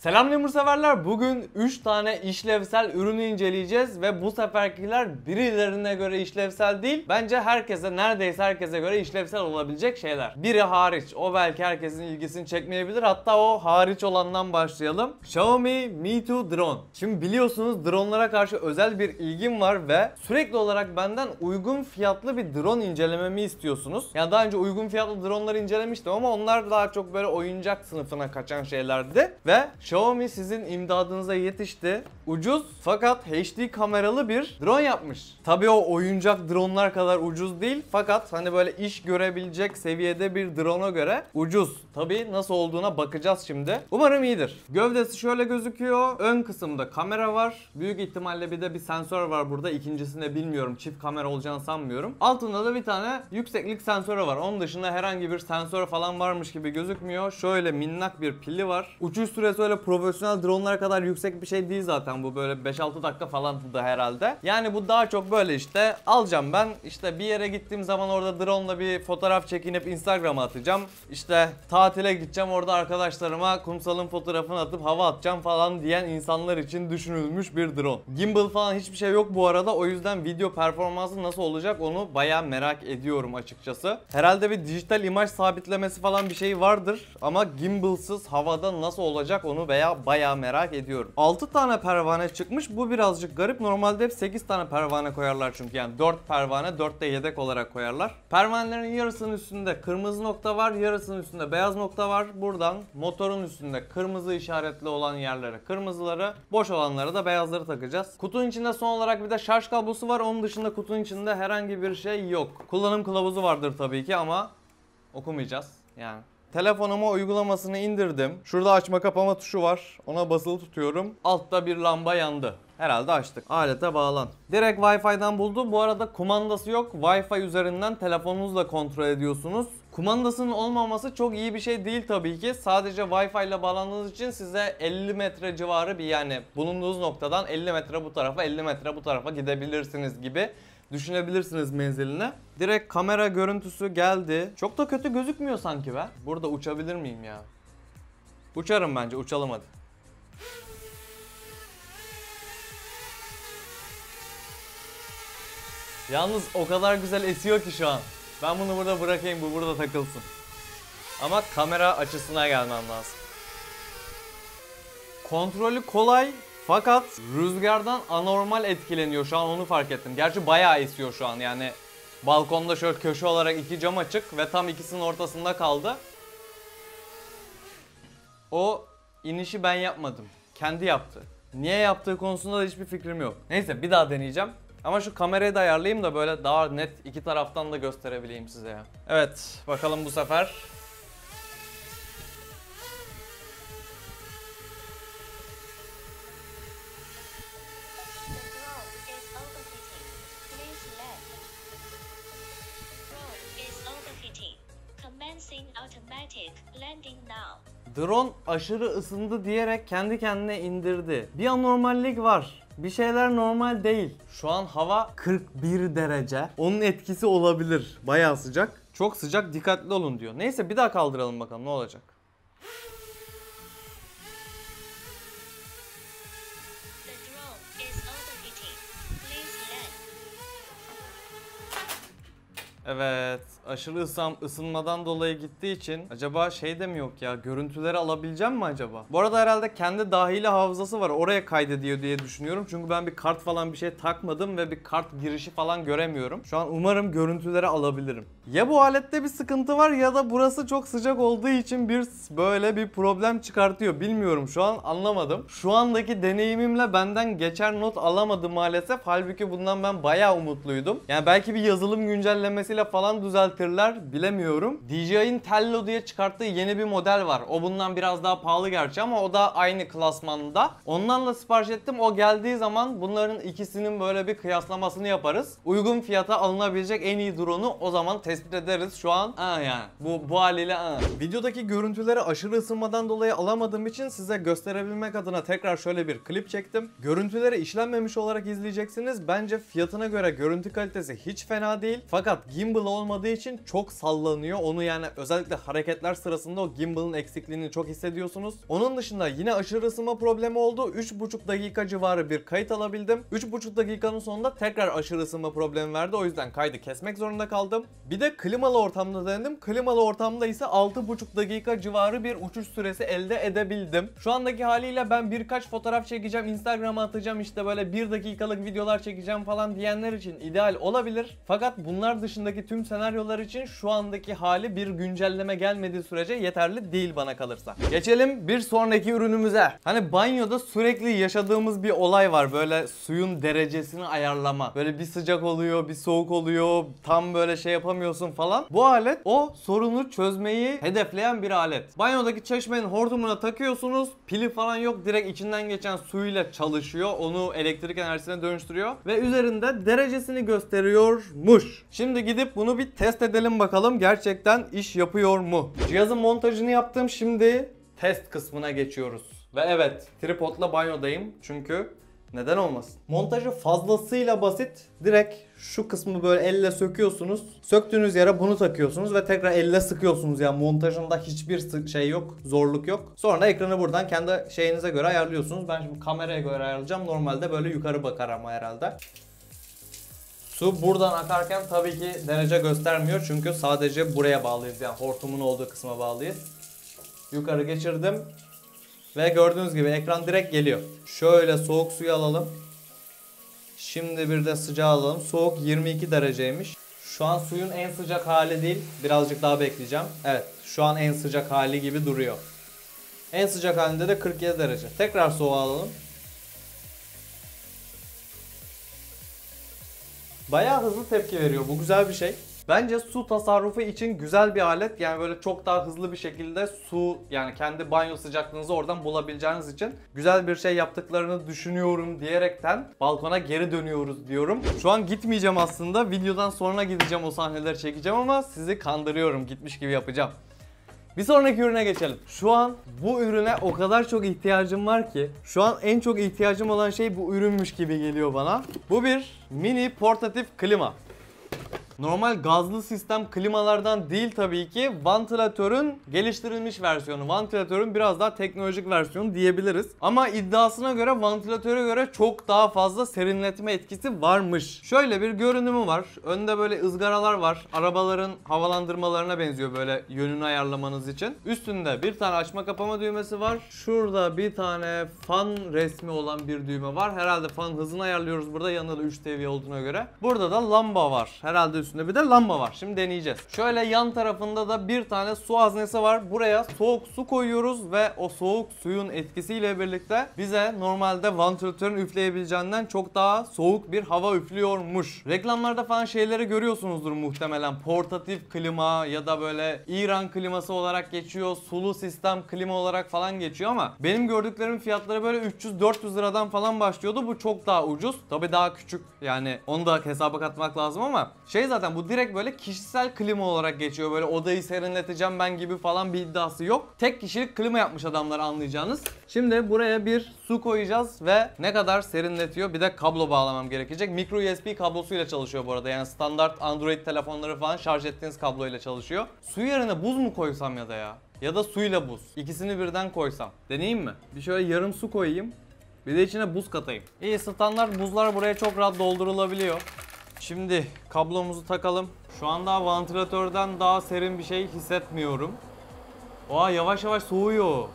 Selam severler. Bugün 3 tane işlevsel ürünü inceleyeceğiz ve bu seferkiler birilerine göre işlevsel değil. Bence herkese neredeyse herkese göre işlevsel olabilecek şeyler. Biri hariç. O belki herkesin ilgisini çekmeyebilir. Hatta o hariç olandan başlayalım. Xiaomi Mi 2 Drone. Şimdi biliyorsunuz dronelara karşı özel bir ilgim var ve sürekli olarak benden uygun fiyatlı bir drone incelememi istiyorsunuz. Yani daha önce uygun fiyatlı droneları incelemiştim ama onlar daha çok böyle oyuncak sınıfına kaçan şeylerdi. Ve Xiaomi sizin imdadınıza yetişti. Ucuz fakat HD kameralı bir drone yapmış. Tabii o oyuncak dronelar kadar ucuz değil fakat hani böyle iş görebilecek seviyede bir drone'a göre ucuz. Tabii nasıl olduğuna bakacağız şimdi. Umarım iyidir. Gövdesi şöyle gözüküyor. Ön kısımda kamera var. Büyük ihtimalle bir de bir sensör var burada. İkincisinde bilmiyorum. Çift kamera olacağını sanmıyorum. Altında da bir tane yükseklik sensörü var. Onun dışında herhangi bir sensör falan varmış gibi gözükmüyor. Şöyle minnak bir pili var. Uçuş süresi öyle profesyonel dronlar kadar yüksek bir şey değil zaten bu böyle 5-6 dakika falan da herhalde. Yani bu daha çok böyle işte alacağım ben işte bir yere gittiğim zaman orada drone bir fotoğraf çekinip Instagram'a atacağım. İşte tatile gideceğim orada arkadaşlarıma kumsalın fotoğrafını atıp hava atacağım falan diyen insanlar için düşünülmüş bir drone. Gimbal falan hiçbir şey yok bu arada o yüzden video performansı nasıl olacak onu baya merak ediyorum açıkçası. Herhalde bir dijital imaj sabitlemesi falan bir şey vardır ama gimbalsız havada nasıl olacak onu veya baya merak ediyorum. 6 tane pervane çıkmış. Bu birazcık garip. Normalde hep 8 tane pervane koyarlar çünkü yani 4 pervane 4 de yedek olarak koyarlar. Pervanelerin yarısının üstünde kırmızı nokta var, yarısının üstünde beyaz nokta var. Buradan motorun üstünde kırmızı işaretli olan yerlere kırmızıları, boş olanlara da beyazları takacağız. Kutunun içinde son olarak bir de şarj kablosu var. Onun dışında kutunun içinde herhangi bir şey yok. Kullanım kılavuzu vardır tabii ki ama okumayacağız yani. Telefonuma uygulamasını indirdim. Şurada açma kapama tuşu var. Ona basılı tutuyorum. Altta bir lamba yandı. Herhalde açtık. Alete bağlan. Direkt Wi-Fi'den buldu. Bu arada kumandası yok. Wi-Fi üzerinden telefonunuzla kontrol ediyorsunuz. Kumandasının olmaması çok iyi bir şey değil tabii ki. Sadece Wi-Fi ile bağlandığınız için size 50 metre civarı bir yani bulunduğunuz noktadan 50 metre bu tarafa 50 metre bu tarafa gidebilirsiniz gibi düşünebilirsiniz menziline. Direkt kamera görüntüsü geldi. Çok da kötü gözükmüyor sanki be. Burada uçabilir miyim ya? Uçarım bence uçalım hadi. Yalnız o kadar güzel esiyor ki şu an. Ben bunu burada bırakayım bu burada takılsın. Ama kamera açısına gelmem lazım. Kontrolü kolay fakat rüzgardan anormal etkileniyor şu an onu fark ettim. Gerçi bayağı esiyor şu an yani. Balkonda şöyle köşe olarak iki cam açık ve tam ikisinin ortasında kaldı. O inişi ben yapmadım. Kendi yaptı. Niye yaptığı konusunda da hiçbir fikrim yok. Neyse bir daha deneyeceğim. Ama şu kamerayı da ayarlayayım da böyle daha net iki taraftan da gösterebileyim size ya. Evet bakalım bu sefer. Drone aşırı ısındı diyerek kendi kendine indirdi. Bir anormallik var. Bir şeyler normal değil. Şu an hava 41 derece. Onun etkisi olabilir. Bayağı sıcak. Çok sıcak dikkatli olun diyor. Neyse bir daha kaldıralım bakalım ne olacak. Evet, aşırı ısam ısınmadan dolayı gittiği için acaba şey de mi yok ya? Görüntüleri alabileceğim mi acaba? Bu arada herhalde kendi dahili hafızası var. Oraya kaydediyor diye düşünüyorum. Çünkü ben bir kart falan bir şey takmadım ve bir kart girişi falan göremiyorum. Şu an umarım görüntüleri alabilirim. Ya bu alette bir sıkıntı var ya da burası çok sıcak olduğu için bir böyle bir problem çıkartıyor. Bilmiyorum şu an anlamadım. Şu andaki deneyimimle benden geçer not alamadım maalesef. Halbuki bundan ben bayağı umutluydum. Yani belki bir yazılım güncellemesiyle falan düzeltirler bilemiyorum. DJI'in Tello diye çıkarttığı yeni bir model var. O bundan biraz daha pahalı gerçi ama o da aynı klasmanda. Ondan da sipariş ettim. O geldiği zaman bunların ikisinin böyle bir kıyaslamasını yaparız. Uygun fiyata alınabilecek en iyi drone'u o zaman tespit ederiz. Şu an aa yani bu bu haliyle aa. Videodaki görüntüleri aşırı ısınmadan dolayı alamadığım için size gösterebilmek adına tekrar şöyle bir klip çektim. Görüntüleri işlenmemiş olarak izleyeceksiniz. Bence fiyatına göre görüntü kalitesi hiç fena değil. Fakat gimbal olmadığı için için çok sallanıyor. Onu yani özellikle hareketler sırasında o gimbal'ın eksikliğini çok hissediyorsunuz. Onun dışında yine aşırı ısınma problemi oldu. 3,5 dakika civarı bir kayıt alabildim. 3,5 dakikanın sonunda tekrar aşırı ısınma problemi verdi. O yüzden kaydı kesmek zorunda kaldım. Bir de klimalı ortamda denedim. Klimalı ortamda ise 6,5 dakika civarı bir uçuş süresi elde edebildim. Şu andaki haliyle ben birkaç fotoğraf çekeceğim, Instagram'a atacağım işte böyle 1 dakikalık videolar çekeceğim falan diyenler için ideal olabilir. Fakat bunlar dışındaki tüm senaryolar için şu andaki hali bir güncelleme gelmediği sürece yeterli değil bana kalırsa. Geçelim bir sonraki ürünümüze. Hani banyoda sürekli yaşadığımız bir olay var. Böyle suyun derecesini ayarlama. Böyle bir sıcak oluyor, bir soğuk oluyor. Tam böyle şey yapamıyorsun falan. Bu alet o sorunu çözmeyi hedefleyen bir alet. Banyodaki çeşmenin hortumuna takıyorsunuz. Pili falan yok. Direkt içinden geçen suyla çalışıyor. Onu elektrik enerjisine dönüştürüyor. Ve üzerinde derecesini gösteriyormuş. Şimdi gidip bunu bir test edelim bakalım. Gerçekten iş yapıyor mu? Cihazın montajını yaptım. Şimdi test kısmına geçiyoruz. Ve evet tripodla banyodayım. Çünkü neden olmasın? Montajı fazlasıyla basit. Direkt şu kısmı böyle elle söküyorsunuz. Söktüğünüz yere bunu takıyorsunuz ve tekrar elle sıkıyorsunuz. Yani montajında hiçbir şey yok, zorluk yok. Sonra ekranı buradan kendi şeyinize göre ayarlıyorsunuz. Ben şimdi kameraya göre ayarlayacağım. Normalde böyle yukarı bakar ama herhalde. Su buradan akarken tabii ki derece göstermiyor çünkü sadece buraya bağlıyız yani hortumun olduğu kısma bağlıyız. Yukarı geçirdim ve gördüğünüz gibi ekran direkt geliyor. Şöyle soğuk suyu alalım. Şimdi bir de sıcağı alalım. Soğuk 22 dereceymiş. Şu an suyun en sıcak hali değil. Birazcık daha bekleyeceğim. Evet şu an en sıcak hali gibi duruyor. En sıcak halinde de 47 derece. Tekrar soğuğa alalım. Bayağı hızlı tepki veriyor. Bu güzel bir şey. Bence su tasarrufu için güzel bir alet. Yani böyle çok daha hızlı bir şekilde su yani kendi banyo sıcaklığınızı oradan bulabileceğiniz için güzel bir şey yaptıklarını düşünüyorum diyerekten balkona geri dönüyoruz diyorum. Şu an gitmeyeceğim aslında. Videodan sonra gideceğim o sahneleri çekeceğim ama sizi kandırıyorum. Gitmiş gibi yapacağım. Bir sonraki ürüne geçelim. Şu an bu ürüne o kadar çok ihtiyacım var ki şu an en çok ihtiyacım olan şey bu ürünmüş gibi geliyor bana. Bu bir mini portatif klima. Normal gazlı sistem klimalardan değil tabii ki. Vantilatörün geliştirilmiş versiyonu. Vantilatörün biraz daha teknolojik versiyonu diyebiliriz. Ama iddiasına göre vantilatöre göre çok daha fazla serinletme etkisi varmış. Şöyle bir görünümü var. Önde böyle ızgaralar var. Arabaların havalandırmalarına benziyor böyle yönünü ayarlamanız için. Üstünde bir tane açma kapama düğmesi var. Şurada bir tane fan resmi olan bir düğme var. Herhalde fan hızını ayarlıyoruz burada. Yanında da 3 TV olduğuna göre. Burada da lamba var. Herhalde üstünde bir de lamba var. Şimdi deneyeceğiz. Şöyle yan tarafında da bir tane su haznesi var. Buraya soğuk su koyuyoruz ve o soğuk suyun etkisiyle birlikte bize normalde vantilatörün üfleyebileceğinden çok daha soğuk bir hava üflüyormuş. Reklamlarda falan şeyleri görüyorsunuzdur muhtemelen. Portatif klima ya da böyle İran kliması olarak geçiyor. Sulu sistem klima olarak falan geçiyor ama benim gördüklerimin fiyatları böyle 300-400 liradan falan başlıyordu. Bu çok daha ucuz. Tabi daha küçük yani onu da hesaba katmak lazım ama şey zaten bu direkt böyle kişisel klima olarak geçiyor. Böyle odayı serinleteceğim ben gibi falan bir iddiası yok. Tek kişilik klima yapmış adamlar anlayacağınız. Şimdi buraya bir su koyacağız ve ne kadar serinletiyor bir de kablo bağlamam gerekecek. Micro USB kablosuyla çalışıyor bu arada. Yani standart Android telefonları falan şarj ettiğiniz kabloyla çalışıyor. Su yerine buz mu koysam ya da ya? Ya da suyla buz. İkisini birden koysam. Deneyeyim mi? Bir şöyle yarım su koyayım. Bir de içine buz katayım. İyi standart buzlar buraya çok rahat doldurulabiliyor. Şimdi kablomuzu takalım. Şu anda vantilatörden daha serin bir şey hissetmiyorum. Oha yavaş yavaş soğuyor.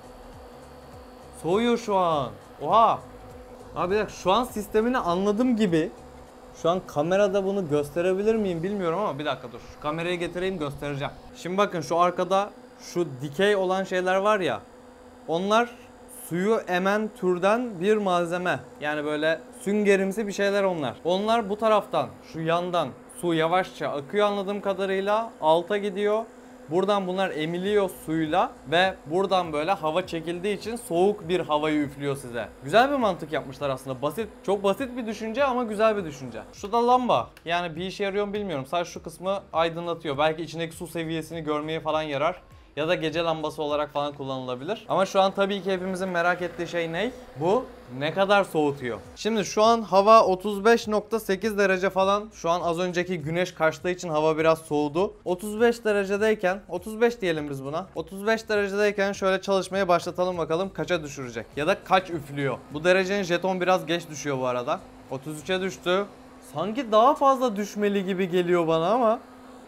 Soğuyor şu an. Oha. Abi bir dakika şu an sistemini anladım gibi. Şu an kamerada bunu gösterebilir miyim bilmiyorum ama bir dakika dur. Şu kamerayı getireyim göstereceğim. Şimdi bakın şu arkada şu dikey olan şeyler var ya. Onlar suyu emen türden bir malzeme. Yani böyle süngerimsi bir şeyler onlar. Onlar bu taraftan, şu yandan su yavaşça akıyor anladığım kadarıyla. Alta gidiyor. Buradan bunlar emiliyor suyla ve buradan böyle hava çekildiği için soğuk bir havayı üflüyor size. Güzel bir mantık yapmışlar aslında. Basit, çok basit bir düşünce ama güzel bir düşünce. Şu da lamba. Yani bir işe yarıyor mu bilmiyorum. Sadece şu kısmı aydınlatıyor. Belki içindeki su seviyesini görmeye falan yarar. Ya da gece lambası olarak falan kullanılabilir. Ama şu an tabii ki hepimizin merak ettiği şey ne? Bu ne kadar soğutuyor? Şimdi şu an hava 35.8 derece falan. Şu an az önceki güneş kaçtığı için hava biraz soğudu. 35 derecedeyken, 35 diyelim biz buna. 35 derecedeyken şöyle çalışmaya başlatalım bakalım kaça düşürecek. Ya da kaç üflüyor. Bu derecenin jeton biraz geç düşüyor bu arada. 33'e düştü. Sanki daha fazla düşmeli gibi geliyor bana ama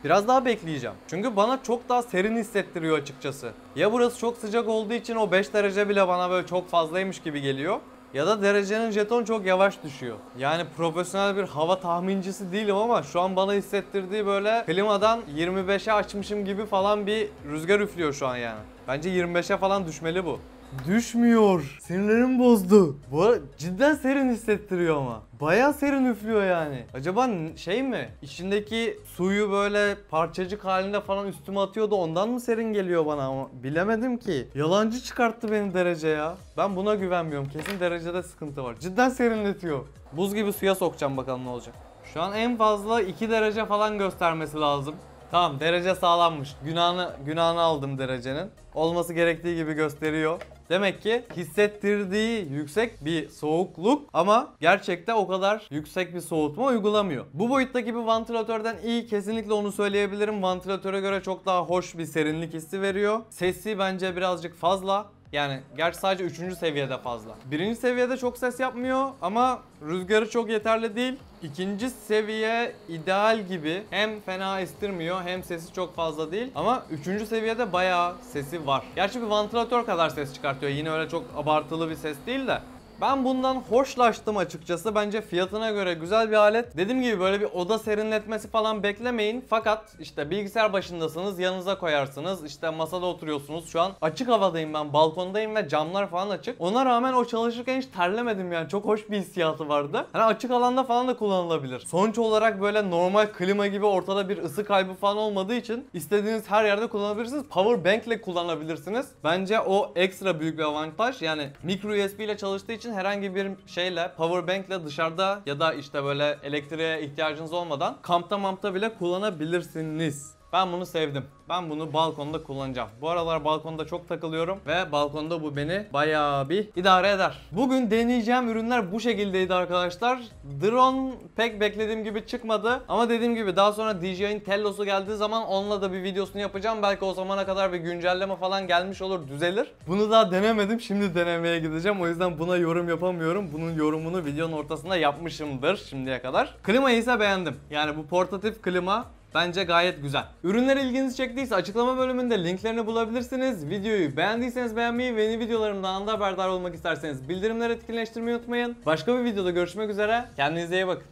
Biraz daha bekleyeceğim. Çünkü bana çok daha serin hissettiriyor açıkçası. Ya burası çok sıcak olduğu için o 5 derece bile bana böyle çok fazlaymış gibi geliyor. Ya da derecenin jeton çok yavaş düşüyor. Yani profesyonel bir hava tahmincisi değilim ama şu an bana hissettirdiği böyle klimadan 25'e açmışım gibi falan bir rüzgar üflüyor şu an yani. Bence 25'e falan düşmeli bu. Düşmüyor. Sinirlerim bozdu. Bu cidden serin hissettiriyor ama. Bayağı serin üflüyor yani. Acaba şey mi? İçindeki suyu böyle parçacık halinde falan üstüme atıyordu ondan mı serin geliyor bana ama bilemedim ki. Yalancı çıkarttı beni derece ya. Ben buna güvenmiyorum. Kesin derecede sıkıntı var. Cidden serinletiyor. Buz gibi suya sokacağım bakalım ne olacak. Şu an en fazla 2 derece falan göstermesi lazım. Tamam derece sağlanmış. Günahını, günahını aldım derecenin. Olması gerektiği gibi gösteriyor. Demek ki hissettirdiği yüksek bir soğukluk ama gerçekte o kadar yüksek bir soğutma uygulamıyor. Bu boyuttaki bir vantilatörden iyi kesinlikle onu söyleyebilirim. Vantilatöre göre çok daha hoş bir serinlik hissi veriyor. Sesi bence birazcık fazla. Yani gerçi sadece 3. seviyede fazla. Birinci seviyede çok ses yapmıyor ama rüzgarı çok yeterli değil. İkinci seviye ideal gibi hem fena estirmiyor hem sesi çok fazla değil ama üçüncü seviyede bayağı sesi var. Gerçi bir vantilatör kadar ses çıkartıyor yine öyle çok abartılı bir ses değil de. Ben bundan hoşlaştım açıkçası. Bence fiyatına göre güzel bir alet. Dediğim gibi böyle bir oda serinletmesi falan beklemeyin. Fakat işte bilgisayar başındasınız, yanınıza koyarsınız. İşte masada oturuyorsunuz. Şu an açık havadayım ben, balkondayım ve camlar falan açık. Ona rağmen o çalışırken hiç terlemedim yani. Çok hoş bir hissiyatı vardı. Hani açık alanda falan da kullanılabilir. Sonuç olarak böyle normal klima gibi ortada bir ısı kaybı falan olmadığı için istediğiniz her yerde kullanabilirsiniz. Power bank ile kullanabilirsiniz. Bence o ekstra büyük bir avantaj. Yani micro USB ile çalıştığı için herhangi bir şeyle power bank ile dışarıda ya da işte böyle elektriğe ihtiyacınız olmadan kampta mampta bile kullanabilirsiniz. Ben bunu sevdim. Ben bunu balkonda kullanacağım. Bu aralar balkonda çok takılıyorum ve balkonda bu beni bayağı bir idare eder. Bugün deneyeceğim ürünler bu şekildeydi arkadaşlar. Drone pek beklediğim gibi çıkmadı ama dediğim gibi daha sonra DJI'nin Tello'su geldiği zaman onunla da bir videosunu yapacağım. Belki o zamana kadar bir güncelleme falan gelmiş olur, düzelir. Bunu daha denemedim. Şimdi denemeye gideceğim. O yüzden buna yorum yapamıyorum. Bunun yorumunu videonun ortasında yapmışımdır şimdiye kadar. Klimayı ise beğendim. Yani bu portatif klima Bence gayet güzel. Ürünler ilginizi çektiyse açıklama bölümünde linklerini bulabilirsiniz. Videoyu beğendiyseniz beğenmeyi ve yeni videolarımdan anında haberdar olmak isterseniz bildirimleri etkinleştirmeyi unutmayın. Başka bir videoda görüşmek üzere. Kendinize iyi bakın.